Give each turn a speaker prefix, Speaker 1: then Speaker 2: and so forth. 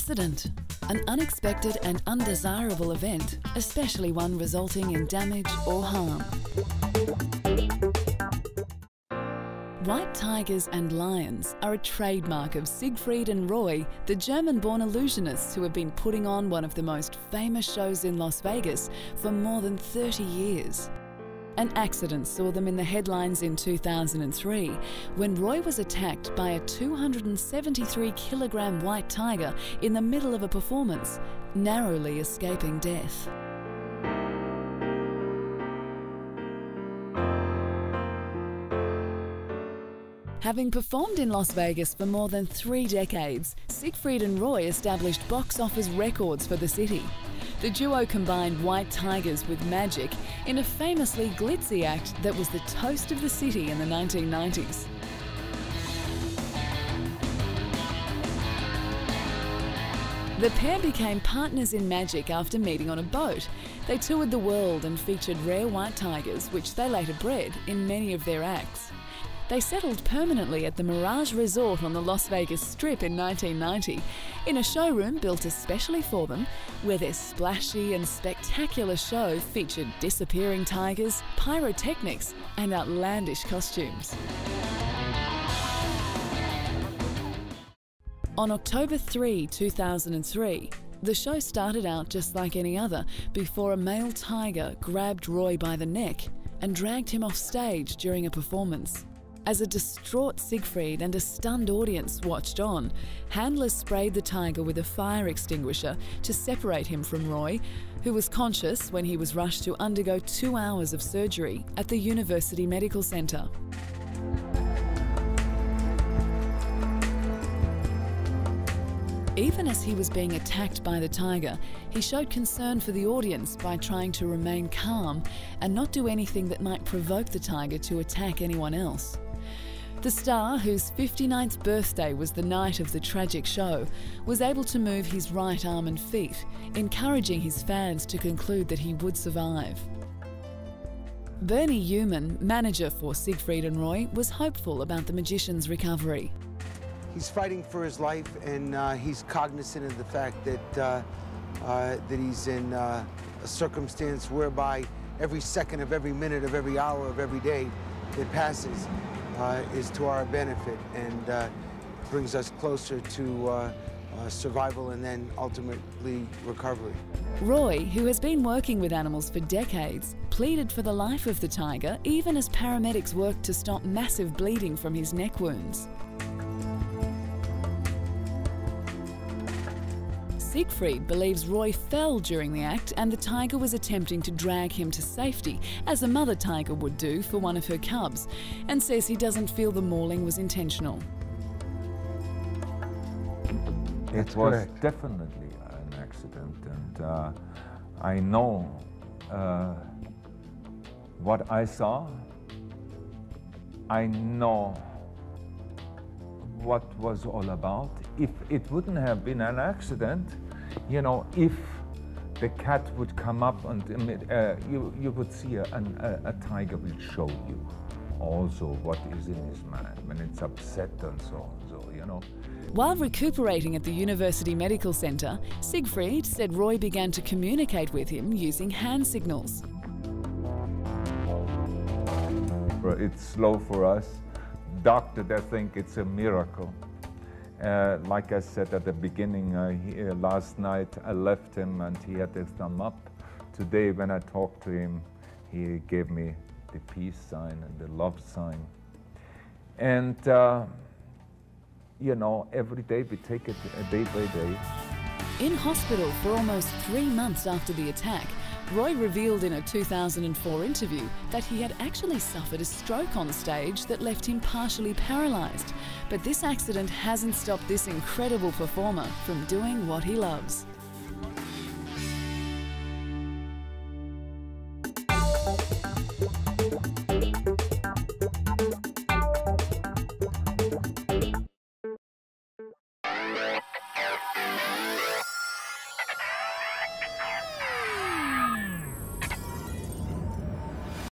Speaker 1: accident. An unexpected and undesirable event, especially one resulting in damage or harm. White tigers and lions are a trademark of Siegfried and Roy, the German born illusionists who have been putting on one of the most famous shows in Las Vegas for more than 30 years. An accident saw them in the headlines in 2003 when Roy was attacked by a 273 kilogram white tiger in the middle of a performance, narrowly escaping death. Having performed in Las Vegas for more than three decades, Siegfried and Roy established box office records for the city. The duo combined white tigers with magic in a famously glitzy act that was the toast of the city in the 1990s. The pair became partners in magic after meeting on a boat. They toured the world and featured rare white tigers, which they later bred in many of their acts. They settled permanently at the Mirage Resort on the Las Vegas Strip in 1990, in a showroom built especially for them, where their splashy and spectacular show featured disappearing tigers, pyrotechnics, and outlandish costumes. On October 3, 2003, the show started out just like any other before a male tiger grabbed Roy by the neck and dragged him off stage during a performance. As a distraught Siegfried and a stunned audience watched on, handlers sprayed the tiger with a fire extinguisher to separate him from Roy, who was conscious when he was rushed to undergo two hours of surgery at the University Medical Centre. Even as he was being attacked by the tiger, he showed concern for the audience by trying to remain calm and not do anything that might provoke the tiger to attack anyone else. The star, whose 59th birthday was the night of the tragic show, was able to move his right arm and feet, encouraging his fans to conclude that he would survive. Bernie Yuman, manager for Siegfried and Roy, was hopeful about the magician's recovery.
Speaker 2: He's fighting for his life, and uh, he's cognizant of the fact that uh, uh, that he's in uh, a circumstance whereby every second of every minute of every hour of every day that passes uh, is to our benefit and uh, brings us closer to uh, uh, survival and then ultimately recovery.
Speaker 1: Roy, who has been working with animals for decades, pleaded for the life of the tiger even as paramedics worked to stop massive bleeding from his neck wounds. Siegfried believes Roy fell during the act and the tiger was attempting to drag him to safety, as a mother tiger would do for one of her cubs, and says he doesn't feel the mauling was intentional.
Speaker 3: It was correct. definitely an accident, and uh, I know uh, what I saw. I know what was all about. If it wouldn't have been an accident, you know, if the cat would come up and uh, you, you would see a, a, a, tiger will show you also what is in his mind when it's upset and so on, so, you know.
Speaker 1: While recuperating at the University Medical Centre, Siegfried said Roy began to communicate with him using hand signals.
Speaker 3: It's slow for us. Doctor, they think it's a miracle. Uh, like I said at the beginning, uh, he, uh, last night I left him and he had his thumb up. Today, when I talked to him, he gave me the peace sign and the love sign. And, uh, you know, every day we take it day by day.
Speaker 1: In hospital for almost three months after the attack, Roy revealed in a 2004 interview that he had actually suffered a stroke on stage that left him partially paralysed. But this accident hasn't stopped this incredible performer from doing what he loves.